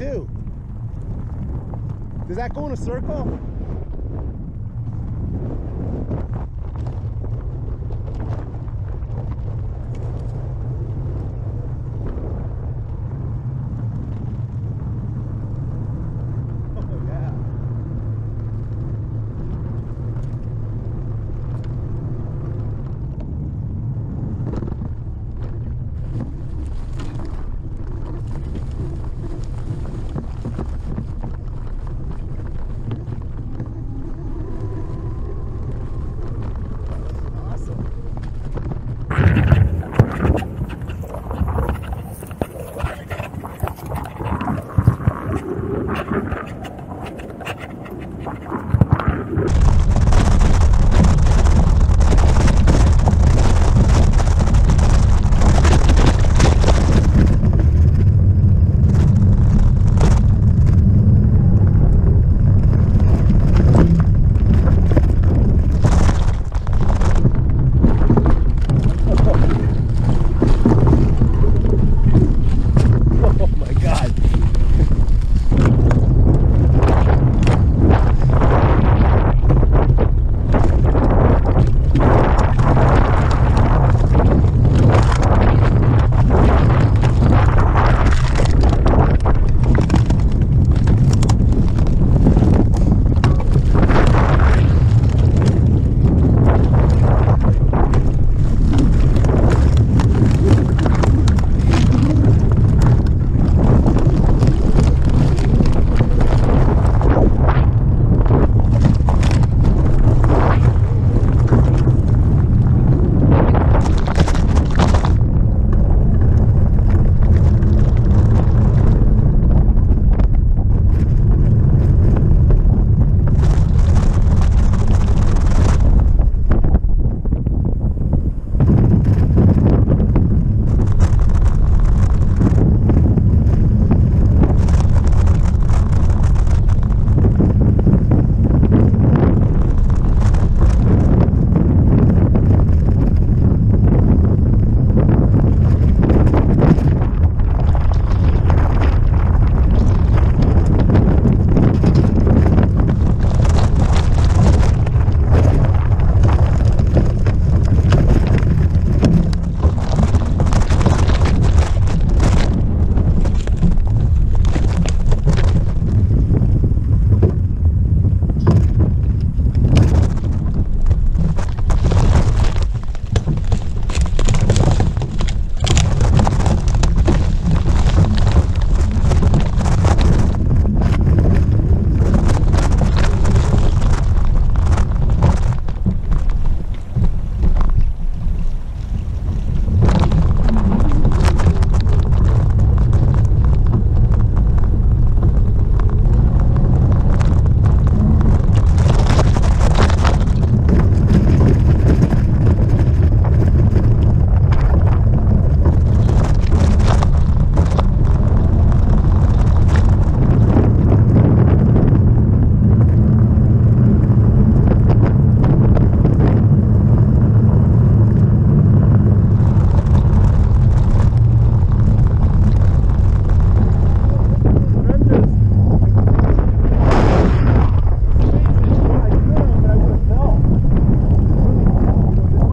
too. Does that go in a circle?